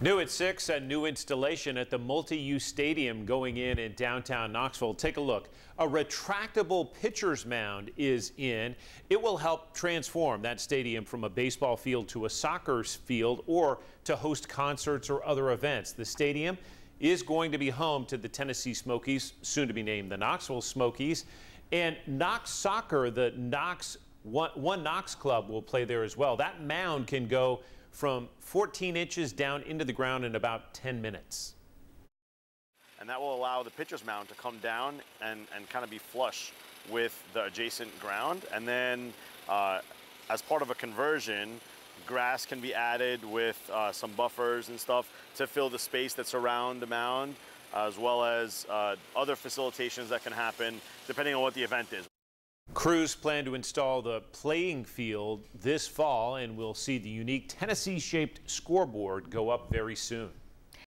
New at 6, a new installation at the multi-use stadium going in in downtown Knoxville. Take a look. A retractable pitcher's mound is in. It will help transform that stadium from a baseball field to a soccer field or to host concerts or other events. The stadium is going to be home to the Tennessee Smokies, soon to be named the Knoxville Smokies. And Knox Soccer, the Knox one, one Knox club will play there as well. That mound can go from 14 inches down into the ground in about 10 minutes. And that will allow the pitcher's mound to come down and, and kind of be flush with the adjacent ground. And then uh, as part of a conversion, grass can be added with uh, some buffers and stuff to fill the space that's around the mound, as well as uh, other facilitations that can happen depending on what the event is. Crews plan to install the playing field this fall, and we'll see the unique Tennessee-shaped scoreboard go up very soon.